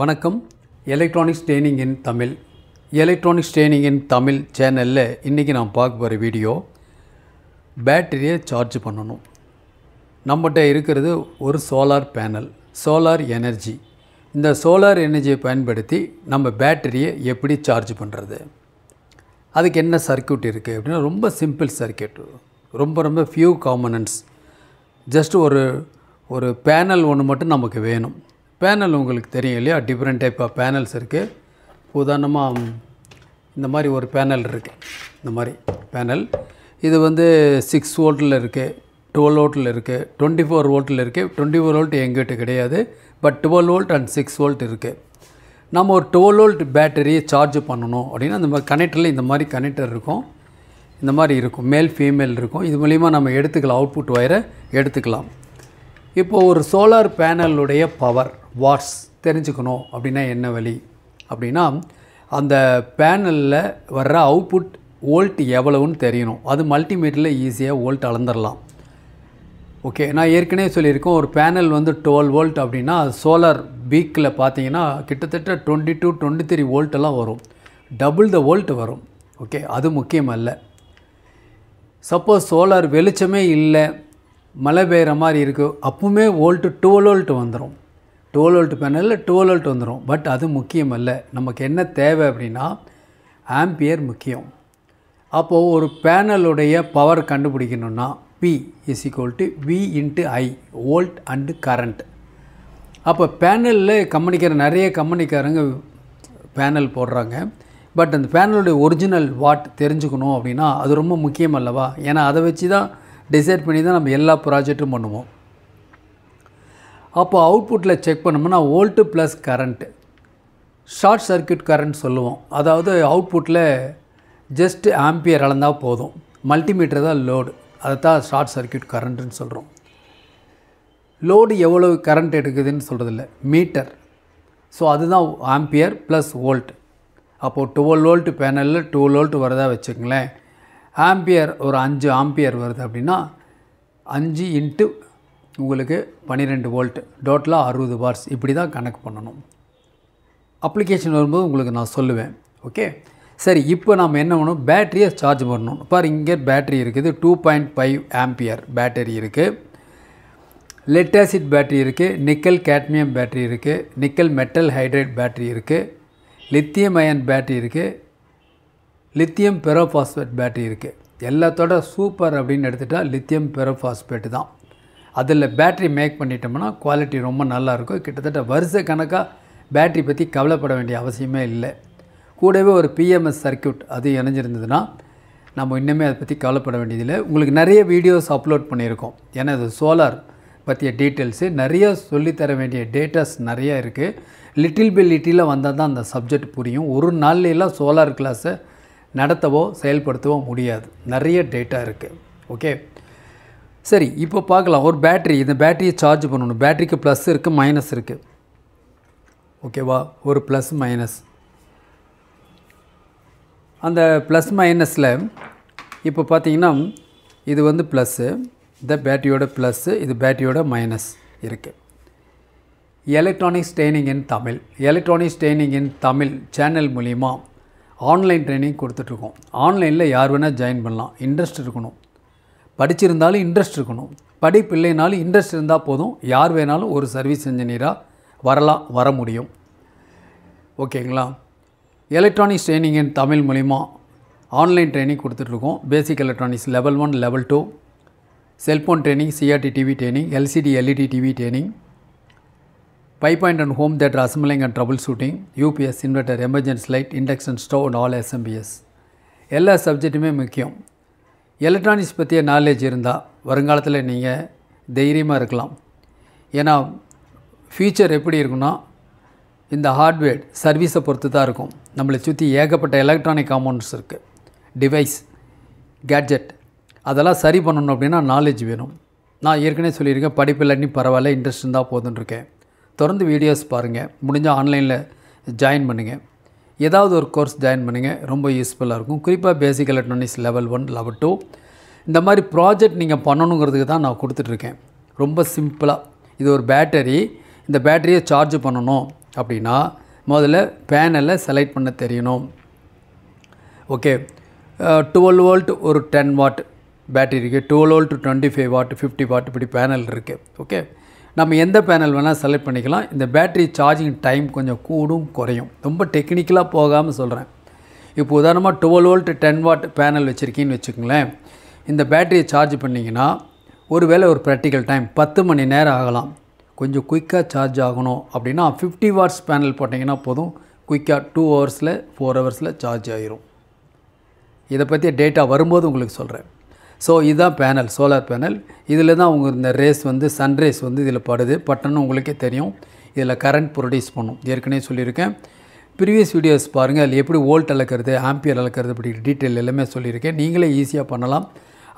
வணக்கம். Electronics training in Tamil. Electronics training in Tamil சேனலில் இன்றைக்கி நான் பார்க்க போகிற வீடியோ பேட்டரியை சார்ஜ் பண்ணணும். நம்மகிட்ட இருக்கிறது ஒரு சோலார் பேனல் சோலார் எனர்ஜி இந்த சோலார் எனர்ஜியை பயன்படுத்தி நம்ம பேட்டரியை எப்படி சார்ஜ் பண்ணுறது அதுக்கு என்ன சர்க்யூட் இருக்குது அப்படின்னா ரொம்ப சிம்பிள் சர்க்கியூட் ரொம்ப ரொம்ப ஃபியூ காம்பனன்ட்ஸ் ஜஸ்ட் ஒரு ஒரு பேனல் ஒன்று மட்டும் நமக்கு வேணும். பேனல் உங்களுக்கு தெரியும் இல்லையா? டிஃப்ரெண்ட் டைப் ஆஃப் பேனல்ஸ் இருக்குது உதாரணமாக இந்த மாதிரி ஒரு பேனல் இருக்குது இந்த மாதிரி பேனல் இது வந்து சிக்ஸ் வோல்ட்டில் இருக்குது டுவெல் வோல்ட்டில் இருக்குது டுவெண்ட்டி ஃபோர் வோல்ட்டில் இருக்குது டுவெண்ட்டி ஃபோர் வோல்ட் எங்கிட்ட கிடையாது but twelve volt and six volt இருக்குது நம்ம ஒரு டுவெல் வோல்ட் பேட்டரியை சார்ஜ் பண்ணணும் அப்படின்னா அந்த மாதிரி கனெக்டரில் இந்த மாதிரி கனெக்டர் இருக்கும். இந்த மாதிரி இருக்கும். மேல் ஃபீமேல் இருக்கும். இது மூலிமா நம்ம எடுத்துக்கலாம். அவுட்புட் ஒயரை எடுத்துக்கலாம். இப்போது ஒரு சோலார் பேனலுடைய பவர் வாட்ஸ் தெரிஞ்சுக்கணும் அப்படின்னா என்ன வழி? அப்படின்னா அந்த பேனலில் வர்ற அவுட்புட் வோல்ட் எவ்வளவுன்னு தெரியணும். அது மல்டிமீட்டரில் ஈஸியாக வோல்ட் அளந்துடலாம் ஓகே நான் ஏற்கனவே சொல்லியிருக்கேன் ஒரு பேனல் வந்து டுவெல் வோல்ட் அப்படின்னா சோலார் பீக்கில் பார்த்தீங்கன்னா கிட்டத்தட்ட டுவெண்ட்டி டூ டுவெண்ட்டி த்ரீ வோல்ட்டெல்லாம் வரும். டபுள் த வோல்ட் வரும். ஓகே அது முக்கியம் அல்ல சப்போஸ் சோலார் வெளிச்சமே இல்லை மழை பெய்கிற மாதிரி இருக்குது அப்பவுமே வோல்ட்டு டுவெல் வோல்ட் வந்துடும் டுவெல் வோல்ட் பேனலில் டுவெல் வோல்ட் வந்துடும் பட் அது முக்கியம் அல்ல நமக்கு என்ன தேவை அப்படின்னா ஆம்பியர் முக்கியம். அப்போது ஒரு பேனலுடைய power கண்டுபிடிக்கணுன்னா P is equal to V into I volt and current அப்போ பேனலில் கம்பெனிக்கிற நிறைய கம்பெனிக்காரங்க பேனல் போடுறாங்க. பட் அந்த பேனலுடைய ஒரிஜினல் வாட் தெரிஞ்சுக்கணும் அப்படின்னா அது ரொம்ப முக்கியம் அல்லவா? ஏன்னா அதை வச்சு தான் டிசைட் பண்ணி தான் நம்ம எல்லா ப்ராஜெக்ட்டும் பண்ணுவோம். அப்போ அவுட்புட்டில் செக் பண்ணோம்னா volt plus current short circuit current சொல்லுவோம். அதாவது அவுட்புட்டில் ஜஸ்ட் ஆம்பியர் அளந்தால் போதும். மல்டிமீட்டர் தான் லோடு அதை தான் ஷார்ட் சர்க்கியூட் கரண்ட்டுன்னு சொல்கிறோம் லோடு எவ்வளவு கரண்ட் எடுக்குதுன்னு சொல்கிறதில்ல மீட்டர் ஸோ அதுதான் ஆம்பியர் ப்ளஸ் வோல்ட் அப்போது டுவெல் வோல்ட் பேனலில் டூ வோல்ட் வரதா வச்சுக்கங்களேன். ஆம்பியர் ஒரு அஞ்சு ஆம்பியர் வருது அப்படின்னா அஞ்சு இன்ட்டு உங்களுக்கு பன்னிரெண்டு வோல்ட் டோட்டலாக அறுபது பார்ஸ் இப்படி தான் கணக்கு பண்ணணும். அப்ளிகேஷன் வரும்போது உங்களுக்கு நான் சொல்லுவேன் ஓகே சரி இப்போ நம்ம என்ன பண்ணணும்? பேட்டரியை சார்ஜ் பண்ணணும். பாரு இங்கே பேட்டரி இருக்குது two point five ampere battery இருக்குது லெட் ஆசிட் பேட்டரி இருக்குது நிக்கல் கேட்மியம் பேட்டரி இருக்குது நிக்கல் மெட்டல் ஹைட்ரேட் பேட்டரி இருக்குது லித்தியம் அயன் பேட்டரி இருக்குது லித்தியம் பெரோஃபாஸ்பேட் பேட்டரி இருக்குது எல்லாத்தோட சூப்பர் அப்படின்னு எடுத்துட்டால் லித்தியம் பெரோஃபாஸ்பேட்டு தான். அதில் பேட்டரி மேக் பண்ணிட்டோம்னா குவாலிட்டி ரொம்ப நல்லாயிருக்கும். கிட்டத்தட்ட வருஷ கணக்காக பேட்டரி பற்றி கவலைப்பட வேண்டிய அவசியமே இல்லை. கூடவே ஒரு பிஎம்எஸ் சர்க்கியூட் அது இணைஞ்சிருந்ததுன்னா நம்ம இன்னுமே அதை பற்றி கவலைப்பட வேண்டியதில்லை. உங்களுக்கு நிறைய வீடியோஸ் அப்லோட் பண்ணியிருக்கோம். ஏன்னா இது சோலார் பற்றிய டீட்டெயில்ஸு நிறைய சொல்லித்தர வேண்டிய டேட்டாஸ் நிறைய இருக்குது லிட்டில் பை லிட்டில் வந்தால் தான் அந்த சப்ஜெக்ட் புரியும். ஒரு நாள்லாம் சோலார் கிளாஸை நடத்தவோ செயல்படுத்தவோ முடியாது. நிறைய டேட்டா இருக்குது ஓகே சரி இப்போ பார்க்கலாம். ஒரு பேட்ரி இந்த பேட்டரியை சார்ஜ் பண்ணணும். பேட்டரிக்கு ப்ளஸ் இருக்குது மைனஸ் இருக்குது ஓகேவா ஒரு ப்ளஸ் மைனஸ் அந்த ப்ளஸ் மைனஸில் இப்போ பார்த்தீங்கன்னா இது வந்து ப்ளஸ்ஸு இந்த பேட்டரியோட ப்ளஸ்ஸு இது பேட்டரியோட மைனஸ் இருக்குது electronics training in Tamil electronics training in Tamil channel மூலிமா ஆன்லைன் ட்ரைனிங் கொடுத்துட்ருக்கோம் ஆன்லைனில் யார் வேணால் ஜாயின் பண்ணலாம். இன்ட்ரெஸ்ட் இருக்கணும். படிச்சிருந்தாலும் இன்ட்ரெஸ்ட் இருக்கணும். படிப்பு இல்லைனாலும் இன்ட்ரெஸ்ட் இருந்தால் போதும். யார் வேணாலும் ஒரு சர்வீஸ் இன்ஜினியராக வரலாம் வர முடியும். ஓகேங்களா? எலக்ட்ரானிக்ஸ் ட்ரைனிங் இன் தமிழ் மூலிமா ஆன்லைன் ட்ரைனிங் கொடுத்துட்ருக்கோம். Basic electronics level one level two cellphone training CRT TV training LCD LED TV training five point and home theatre assembling and troubleshooting UPS inverter emergency light induction stove and all SMPS எல்லா சப்ஜெக்ட்டுமே முக்கியம். Electronics பற்றிய knowledge இருந்தால் வருங்காலத்தில் நீங்கள் தைரியமாக இருக்கலாம். ஏன்னா ஃபியூச்சர் எப்படி இருக்குன்னா இந்த ஹார்ட்வேர் சர்வீஸை பொறுத்து தான் இருக்கும். நம்மளை சுற்றி ஏகப்பட்ட எலக்ட்ரானிக் காம்பவுண்ட்ஸ் இருக்குது டிவைஸ் கேட்ஜெட் அதெல்லாம் சரி பண்ணணும் அப்படின்னா நாலேஜ் வேணும். நான் ஏற்கனவே சொல்லியிருக்கேன் படிப்பு இல்லாட்டி பரவாயில்ல இன்ட்ரெஸ்ட் இருந்தால் போதுன்னு இருக்கேன். தொடர்ந்து வீடியோஸ் பாருங்கள் முடிஞ்சால் ஆன்லைனில் ஜாயின் பண்ணுங்கள் ஏதாவது ஒரு கோர்ஸ் ஜாயின் பண்ணுங்கள் ரொம்ப யூஸ்ஃபுல்லாக இருக்கும். குறிப்பாக basic electronics level one level two இந்த மாதிரி ப்ராஜெக்ட் நீங்கள் பண்ணணுங்கிறதுக்கு தான் நான் கொடுத்துட்ருக்கேன். ரொம்ப சிம்பிளாக இது ஒரு பேட்டரி இந்த பேட்டரியை சார்ஜ் பண்ணணும் அப்படின்னா முதல்ல பேனலை செலக்ட் பண்ண தெரியணும். ஓகே டுவெல் வோல்ட் ஒரு டென் வாட் பேட்டரி இருக்குது twelve volt twenty five watt fifty watt இப்படி பேனல் இருக்குது ஓகே நம்ம எந்த பேனல் வேணால் செலக்ட் பண்ணிக்கலாம். இந்த பேட்டரி சார்ஜிங் டைம் கொஞ்சம் கூடும் குறையும். ரொம்ப டெக்னிக்கலாக போகாமல் சொல்கிறேன் இப்போ உதாரணமாக twelve volt ten watt panel வச்சுருக்கீன்னு வச்சுக்கோங்களேன். இந்த பேட்டரியை சார்ஜ் பண்ணிங்கன்னா ஒருவேளை ஒரு ப்ராக்டிக்கல் டைம் பத்து மணி நேரம் ஆகலாம். கொஞ்சம் குயிக்காக சார்ஜ் ஆகணும் அப்படின்னா ஃபிஃப்டி வாட்ஸ் பேனல் போட்டிங்கன்னா போதும். குயிக்காக டூ ஹவர்ஸில் ஃபோர் ஹவர்ஸில் சார்ஜ் ஆகிரும் இதை பற்றி டேட்டா வரும்போது உங்களுக்கு சொல்கிறேன் ஸோ இதுதான் பேனல் சோலார் பேனல். இதில் தான் அவங்க இந்த ரேஸ் வந்து சன்ரேஸ் வந்து இதில் படுது. பட்டன்னு உங்களுக்கே தெரியும். இதில் கரண்ட் ப்ரொடியூஸ் பண்ணும். ஏற்கனவே சொல்லியிருக்கேன். ப்ரீவியஸ் வீடியோஸ் பாருங்கள் அதில் எப்படி வோல்ட் அளக்கிறது ஆம்பியர் அளக்கிறது அப்படி டீட்டெயில் எல்லாமே சொல்லியிருக்கேன். நீங்களே ஈஸியாக பண்ணலாம்.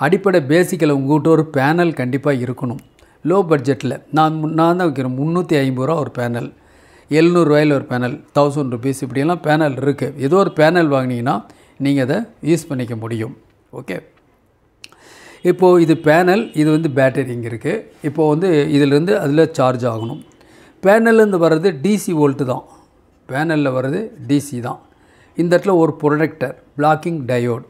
அடிப்படை பேசிக்கில் உங்கள்கிட்ட ஒரு பேனல் கண்டிப்பாக இருக்கணும். லோ. பட்ஜெட்டில் நான் நான் தான் வைக்கிறேன். முந்நூற்றி ஐம்பது ரூபா ஒரு பேனல். எழுநூறுவாயில் ஒரு பேனல். தௌசண்ட் ருபீஸ் இப்படியெல்லாம் பேனல் இருக்குது ஏதோ ஒரு பேனல் வாங்கினீங்கன்னா நீங்கள் அதை யூஸ் பண்ணிக்க முடியும். ஓகே இப்போது இது பேனல் இது வந்து பேட்டரி இங்கே இருக்குது இப்போது வந்து இதிலேருந்து அதில் சார்ஜ் ஆகணும். பேனல்லேருந்து வர்றது டிசி வோல்ட்டு தான். பேனலில் வர்றது டிசி தான். இந்த இடத்துல ஒரு ப்ரொடக்டர் பிளாக்கிங் டயோடு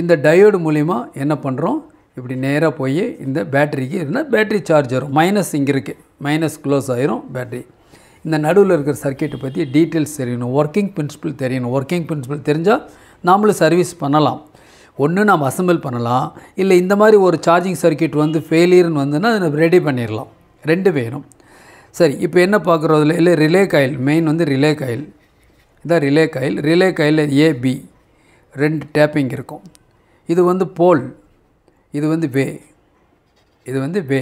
இந்த டயோடு மூலிமா என்ன பண்ணுறோம் இப்படி நேராக போய் இந்த பேட்டரிக்கு இருந்தால் பேட்டரி சார்ஜ் வரும். மைனஸ் இங்கே இருக்குது மைனஸ் க்ளோஸ் ஆயிரும் பேட்டரி. இந்த நடுவில் இருக்கிற சர்க்கியூட்டை பற்றி டீட்டெயில்ஸ் தெரியணும். ஒர்க்கிங் பிரின்சிபல் தெரியணும். ஒர்க்கிங் பிரின்சிபல் தெரிஞ்சால் நாமளும் சர்வீஸ் பண்ணலாம். ஒன்று நம்ம அசம்பிள் பண்ணலாம். இல்லை இந்த மாதிரி ஒரு சார்ஜிங் சர்க்கியூட் வந்து ஃபெயிலியர்னு வந்துன்னா அதை ரெடி பண்ணிடலாம். ரெண்டு வேணும். சரி இப்போ என்ன பார்க்குறதுல இல்லை ரிலே காயில் மெயின் வந்து ரிலே காயில் இதான் relay coil relay coil A ரெண்டு டேப்பிங் இருக்கும். இது வந்து போல் இது வந்து வே இது வந்து வே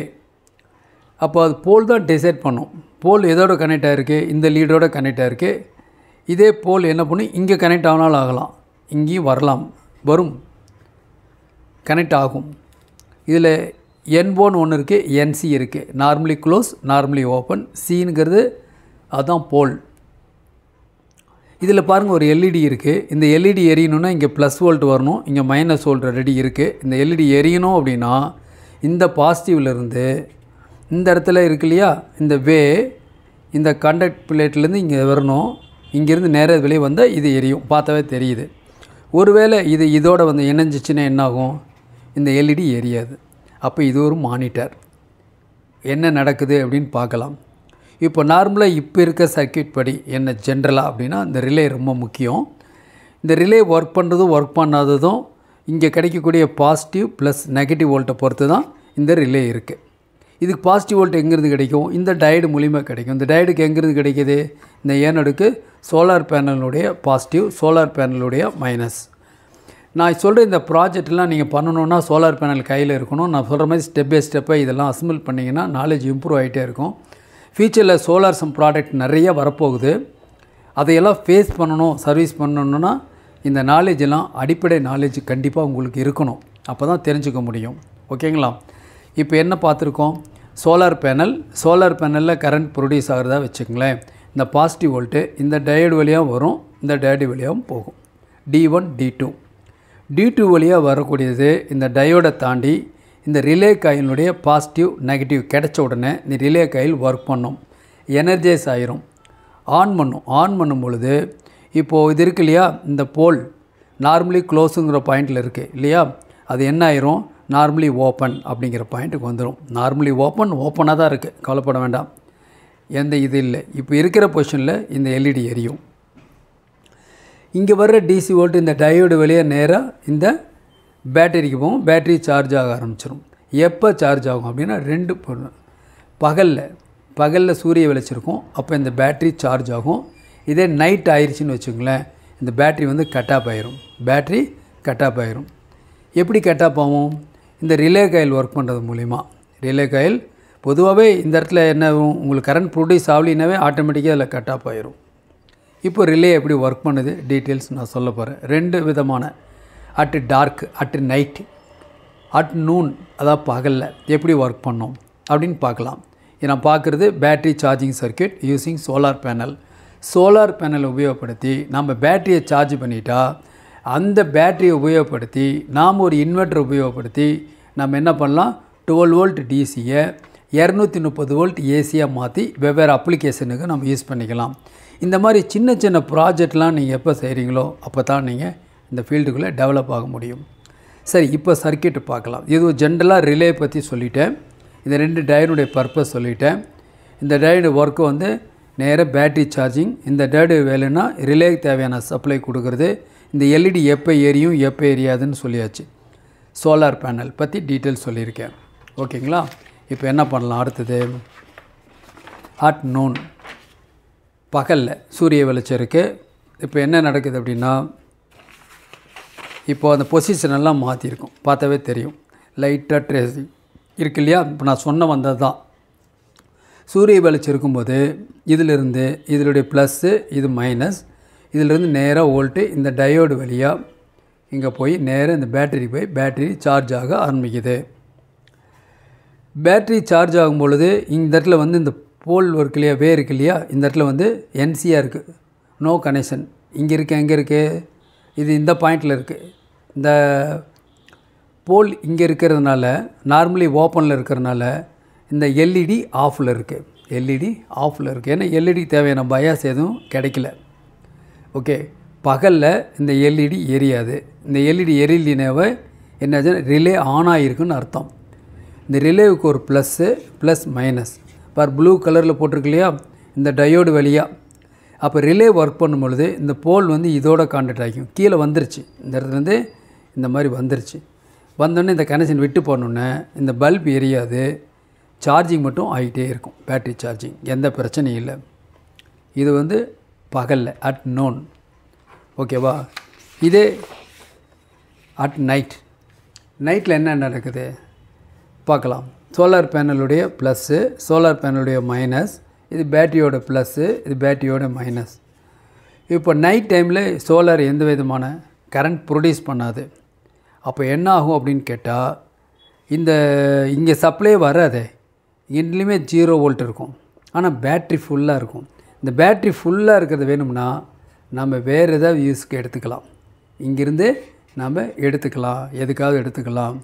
அப்போ அது போல் தான் டிசைட் பண்ணும். போல் எதோட கனெக்ட் ஆகிருக்கு இந்த லீடோட கனெக்ட் ஆகிருக்கு இதே போல் என்ன பண்ணும் இங்கே கனெக்ட் ஆனாலும் ஆகலாம். இங்கேயும் வரலாம். வரும். கனெக்ட் ஆகும். இதில் என்1 ஒன்று இருக்குது என்சி இருக்குது நார்மலி க்ளோஸ் நார்மலி ஓப்பன் சிங்கிறது அதுதான் போல் இதில் பாருங்கள் ஒரு எல்இடி இருக்குது இந்த எல்இடி எரியணும்னா இங்கே ப்ளஸ் வோல்ட் வரணும். இங்கே மைனஸ் வோல்ட் ரெடி இருக்குது இந்த எல்இடி எரியணும் அப்படின்னா இந்த பாசிட்டிவ்லேருந்து இந்த இடத்துல இருக்கு இல்லையா? இந்த வே இந்த கண்டக்ட் பிளேட்லேருந்து இங்கே வரணும். இங்கேருந்து நேராக வெளியே வந்தால் இது எரியும். பார்த்தாவே தெரியுது. ஒருவேளை இது இதோட வந்து இணைஞ்சிச்சுன்னா என்னாகும்? இந்த எல்இடி எரியாது. அப்போ இது ஒரு மானிட்டர் என்ன நடக்குது அப்படின்னு பார்க்கலாம். இப்போ நார்மலாக இப்போ இருக்க சர்க்கியூட் படி என்ன ஜென்ரலாக அப்படின்னா இந்த ரிலே ரொம்ப முக்கியம். இந்த ரிலே ஒர்க் பண்ணுறதும் ஒர்க் பண்ணாததும் இங்கே கிடைக்கக்கூடிய பாசிட்டிவ் ப்ளஸ் நெகட்டிவ் வோல்ட்டை பொறுத்து தான் இந்த ரிலே இருக்குது இதுக்கு பாசிட்டிவ் வோல்ட் எங்கேருந்து கிடைக்கும்? இந்த டயடு மூலிமா கிடைக்கும். இந்த டயடுக்கு எங்கேருந்து கிடைக்கிது? இந்த ஏனடுக்கு சோலார் பேனலுடைய பாசிட்டிவ் சோலார் பேனலுடைய மைனஸ் நான் சொல்கிற இந்த ப்ராஜெக்ட்லாம் நீங்கள் பண்ணணுன்னா சோலார் பேனல் கையில் இருக்கணும். நான் சொல்கிற மாதிரி ஸ்டெப் பை ஸ்டெப்பாக இதெல்லாம் அசம்பிள் பண்ணிங்கன்னா நாலேஜ் இம்ப்ரூவ் ஆகிட்டே இருக்கும். ஃபியூச்சரில் சோலார் சம் ப்ராடக்ட் நிறைய வரப்போகுது. அதையெல்லாம் ஃபேஸ் பண்ணணும் சர்வீஸ் பண்ணணுன்னா இந்த நாலேஜ் எல்லாம் அடிப்படை நாலேஜ் கண்டிப்பாக உங்களுக்கு இருக்கணும். அப்போ தான் தெரிஞ்சுக்க முடியும். ஓகேங்களா? இப்போ என்ன பார்த்துருக்கோம்? சோலார் பேனல் சோலார் பேனலில் கரண்ட் ப்ரொடியூஸ் ஆகிறதா வச்சுக்கங்களேன். இந்த பாசிட்டிவ் வோல்ட்டு இந்த டயடு வழியாக வரும் இந்த டயடு வழியாகவும் போகும். D one D two D two வழியாக வரக்கூடியது இந்த டயோடை தாண்டி இந்த ரிலே காயினுடைய பாசிட்டிவ் நெகட்டிவ் கிடைச்ச உடனே இந்த ரிலே காயில் ஒர்க் பண்ணும். எனர்ஜைஸ் ஆயிரும். ஆன் பண்ணும். ஆன் பண்ணும் பொழுது இப்போது இது இருக்கு இல்லையா? இந்த போல் நார்மலி க்ளோஸுங்கிற பாயிண்டில் இருக்குது இல்லையா? அது என்ன ஆயிரும்? நார்மலி ஓப்பன் அப்படிங்கிற பாயிண்ட்டுக்கு வந்துடும் நார்மலி ஓப்பன் ஓப்பனாக தான் இருக்குது கவலைப்பட வேண்டாம். எந்த இது இல்லை. இப்போ இருக்கிற பொசிஷனில் இந்த எல்இடி எரியும். இங்கே வர்ற டிசி வோல்ட் இந்த டயோடு வழியாக நேராக இந்த பேட்டரிக்கு போகும். பேட்டரி சார்ஜ் ஆக ஆரம்பிச்சிடும் எப்போ சார்ஜ் ஆகும் அப்படின்னா ரெண்டு பகலில் பகலில் சூரிய வெளிச்சிருக்கும். அப்போ இந்த பேட்டரி சார்ஜ் ஆகும். இதே நைட் ஆயிடுச்சுன்னு வச்சுங்களேன் இந்த பேட்டரி வந்து கட் ஆஃப் ஆயிரும். பேட்டரி கட் ஆஃப் ஆயிரும். எப்படி கட் ஆஃப் ஆகும்? இந்த ரிலே காயில் ஒர்க் பண்ணுறது மூலிமா ரிலே காயில் பொதுவாகவே இந்த இடத்துல என்ன உங்களுக்கு கரண்ட் ப்ரொடியூஸ் ஆகலினாவே ஆட்டோமேட்டிக்காக அதில் கட் ஆஃப் ஆயிரும். இப்போ ரிலே எப்படி ஒர்க் பண்ணுது? டீட்டெயில்ஸ் நான் சொல்ல போகிறேன் ரெண்டு விதமான. At dark at night at noon அதாவது பகலில் எப்படி ஒர்க் பண்ணோம் அப்படின்னு பார்க்கலாம். நான் பார்க்குறது battery charging circuit using solar panel solar பேனலை உபயோகப்படுத்தி நம்ம பேட்டரியை சார்ஜ் பண்ணிட்டா அந்த பேட்டரியை உபயோகப்படுத்தி நாம் ஒரு இன்வெர்ட்டர் உபயோகப்படுத்தி நம்ம என்ன பண்ணலாம்? டுவெல் வோல்ட் டிசியை இரநூத்தி முப்பது வோல்ட் ஏசியாக மாற்றி வெவ்வேறு அப்ளிகேஷனுக்கு நம்ம யூஸ் பண்ணிக்கலாம். இந்த மாதிரி சின்ன சின்ன ப்ராஜெக்ட்லாம் நீங்கள் எப்போ செய்கிறீங்களோ அப்போ தான் நீங்கள் இந்த ஃபீல்டுக்குள்ளே டெவலப் ஆக முடியும். சரி இப்போ சர்க்கியூட் பார்க்கலாம். இது ஜென்ரலாக ரிலே பற்றி சொல்லிட்டேன். இந்த ரெண்டு டயனுடைய பர்பஸ் சொல்லிட்டேன். இந்த டயனுடைய ஒர்க்கு வந்து நேராக பேட்ரி சார்ஜிங் இந்த டயடு வேலைன்னா ரிலேக்கு தேவையான சப்ளை கொடுக்குறது. இந்த எல்இடி எப்போ எரியும் எப்போ எரியாதுன்னு சொல்லியாச்சு. சோலார் பேனல் பற்றி டீட்டெயில் சொல்லியிருக்கேன். ஓகேங்களா இப்போ என்ன பண்ணலாம்? அடுத்தது. அட் நூன் பகலில் சூரிய வெளிச்சம் இருக்குது இப்போ என்ன நடக்குது அப்படின்னா இப்போது அந்த பொசிஷன் எல்லாம் மாற்றிருக்கும் பார்த்தாவே தெரியும். லைட்டாக ட்ரெஸ் இருக்கு இல்லையா? இப்போ நான் சொன்ன வந்தது தான் சூரிய வெளிச்சம் இருக்கும்போது இதிலிருந்து இதனுடைய ப்ளஸ்ஸு இது மைனஸ் இதிலிருந்து நேராக வோல்ட்டு இந்த டயோடு வழியாக இங்கே போய் நேராக இந்த பேட்டரி போய் பேட்டரி சார்ஜ் ஆக ஆரம்பிக்குது. பேட்டரி சார்ஜ் ஆகும் பொழுது இந்த இடத்துல வந்து இந்த போல் இருக்கு இல்லையா வே இருக்கு இல்லையா இந்த இடத்துல வந்து என்சியாக இருக்குது நோ கனெக்ஷன் இங்கே இருக்குது எங்கே இருக்குது இது இந்த பாயிண்டில் இருக்குது இந்த போல் இங்கே இருக்கிறதுனால நார்மலி ஓப்பனில் இருக்கிறதுனால இந்த எல்இடி ஆஃபில் இருக்குது எல்இடி ஆஃபில் இருக்குது ஏன்னா எல்இடி தேவையான பயாஸ் எதுவும் கிடைக்கல. ஓகே பகலில் இந்த எல்இடி எரியாது. இந்த எல்இடி எரியலினாவே என்னாச்சுன்னா ரிலே ஆன் ஆகிருக்குன்னு அர்த்தம். இந்த ரிலேவுக்கு ஒரு ப்ளஸ்ஸு ப்ளஸ் மைனஸ் பார் ப்ளூ கலரில் போட்டிருக்கு இல்லையா இந்த டயோடு வழியாக அப்போ ரிலே ஒர்க் பண்ணும் பொழுது இந்த போல் வந்து இதோட கான்டாக்ட் ஆகிக்கும். கீழே வந்துருச்சு. இந்த இடத்துலேருந்து இந்த மாதிரி வந்துருச்சு. வந்தோடனே இந்த கனெக்ஷன் விட்டு போனோடனே இந்த பல்ப் எரியாது. சார்ஜிங் மட்டும் ஆகிட்டே இருக்கும். பேட்ரி சார்ஜிங் எந்த பிரச்சனையும் இல்லை. இது வந்து பகலில் அட் நோன் ஓகேவா இதே அட் நைட் நைட்டில் என்ன நடக்குது? பார்க்கலாம். சோலார் பேனலுடைய ப்ளஸ்ஸு சோலார் பேனலுடைய மைனஸ் இது பேட்டரியோட ப்ளஸ்ஸு இது பேட்டரியோட மைனஸ் இப்போ நைட் டைமில் சோலார் எந்த விதமான கரண்ட் ப்ரொடியூஸ் பண்ணாது. அப்போ என்ன ஆகும் அப்படின்னு கேட்டால் இந்த இங்கே சப்ளை வராதே எதுலேயுமே ஜீரோ வோல்ட் இருக்கும். ஆனால் பேட்ரி ஃபுல்லாக இருக்கும். இந்த பேட்ரி ஃபுல்லாக இருக்கிறது வேணும்னா நம்ம வேறு ஏதாவது யூஸ்க்கு எடுத்துக்கலாம். இங்கேருந்து நம்ம எடுத்துக்கலாம். எதுக்காக எடுத்துக்கலாம்?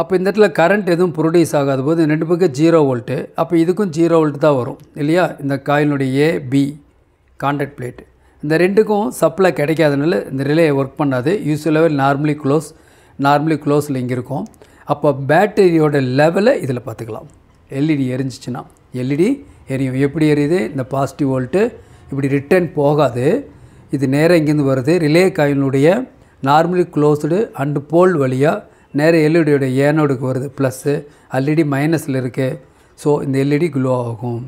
அப்போ இந்த இடத்துல கரண்ட் எதுவும் ப்ரொடியூஸ் ஆகாத போது ரெண்டு பக்கம் ஜீரோ வோல்ட்டு அப்போ இதுக்கும் ஜீரோ வோல்ட் தான் வரும் இல்லையா? இந்த காயினுடைய ஏ பி கான்டாக்ட் பிளேட் இந்த ரெண்டுக்கும் சப்ளை கிடைக்காதனால இந்த ரிலே ஒர்க் பண்ணாது. யூஸ்வலாகவே நார்மலி க்ளோஸ் நார்மலி க்ளோஸில் இங்கே இருக்கும். அப்போ பேட்டரியோட லெவலை இதில் பார்த்துக்கலாம். எல்இடி எரிஞ்சிச்சுன்னா எல்இடி எரியும். எப்படி எரியுது? இந்த பாசிட்டிவ் வோல்ட்டு இப்படி ரிட்டர்ன் போகாது. இது நேராக இங்கேருந்து வருது. ரிலே காயினுடைய நார்மலி க்ளோஸ்டு அண்டு போல் வழியாக நேராக எல்இடியோட ஏனோடுக்கு வருது ப்ளஸ்ஸு ஆல்ரெடி மைனஸில் இருக்குது ஸோ இந்த எல்இடி க்ளோ ஆகும்.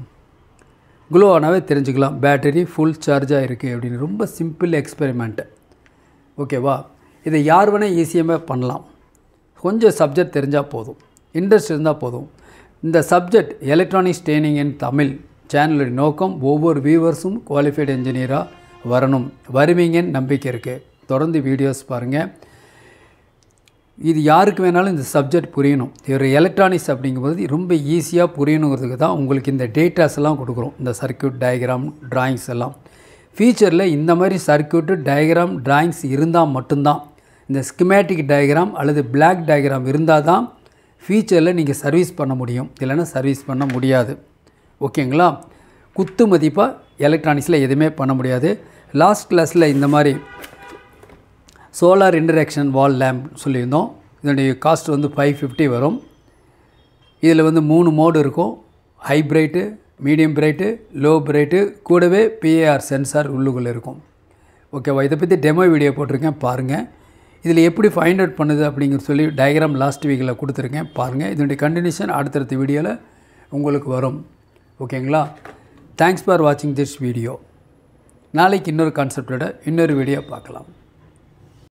க்ளோ ஆனாவே தெரிஞ்சுக்கலாம். பேட்டரி ஃபுல் சார்ஜாக இருக்குது அப்படின்னு. ரொம்ப சிம்பிள் எக்ஸ்பெரிமெண்ட்டு ஓகேவா இதை யார் வேணால் ஈஸியாகவே பண்ணலாம். கொஞ்சம் சப்ஜெக்ட் தெரிஞ்சால் போதும். இன்ட்ரெஸ்ட் இருந்தால் போதும். இந்த subject electronics standing in Tamil சேனலுடைய நோக்கம் ஒவ்வொரு வியூவர்ஸும் குவாலிஃபைடு என்ஜினியராக வரணும். வருவீங்கன்னு நம்பிக்கை இருக்குது தொடர்ந்து வீடியோஸ் பாருங்கள் இது யாருக்கு வேணாலும் இந்த சப்ஜெக்ட் புரியணும். ஒரு எலக்ட்ரானிக்ஸ் அப்படிங்கும்போது ரொம்ப ஈஸியாக புரியணுங்கிறதுக்கு தான் உங்களுக்கு இந்த டேட்டாஸ் எல்லாம் கொடுக்குறோம். இந்த சர்க்கியூட் டயக்ராம் டிராயிங்ஸ் எல்லாம். ஃபியூச்சரில் இந்த மாதிரி சர்க்கியூட்டு டயக்ராம் டிராயிங்ஸ் இருந்தால் மட்டும்தான். இந்த ஸ்கிமேட்டிக் டயக்ராம் அல்லது பிளாக் டயக்ராம் இருந்தால் தான் ஃபியூச்சரில் நீங்கள் சர்வீஸ் பண்ண முடியும். இல்லைன்னா சர்வீஸ் பண்ண முடியாது. ஓகேங்களா? குத்து மதிப்பாக எலக்ட்ரானிக்ஸில் எதுவுமே பண்ண முடியாது. லாஸ்ட் கிளாஸில் இந்த மாதிரி சோலார் இன்டராக்ஷன் வால் லேம்ப் சொல்லியிருந்தோம். இதனுடைய காஸ்ட் வந்து ஃபைவ் ஃபிஃப்டி வரும். இதில் வந்து மூணு மோடு இருக்கும். High bright medium bright low bright கூடவே பிஏஆர் சென்சார் உள்ளுக்குள்ளே இருக்கும். ஓகேவா இதை பற்றி டெமோ வீடியோ போட்டிருக்கேன் பாருங்கள் இதில் எப்படி ஃபைண்ட் அவுட் பண்ணுது அப்படிங்கிற சொல்லி டயக்ராம் லாஸ்ட் வீக்கில் கொடுத்துருக்கேன் பாருங்கள் இதனுடைய கண்டினியூஷன் அடுத்தடுத்த வீடியோவில் உங்களுக்கு வரும். ஓகேங்களா? தேங்க்ஸ் ஃபார் வாட்சிங் திஸ் வீடியோ நாளைக்கு இன்னொரு கான்செப்டோட இன்னொரு வீடியோ பார்க்கலாம்.